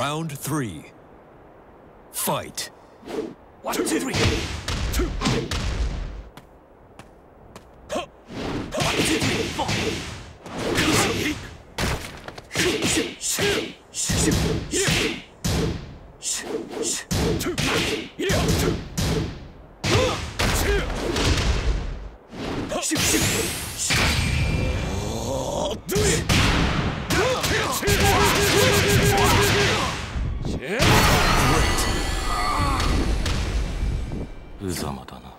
Round three. Fight. One, two, three. Two. One, two, three, four. Great. うざまだな。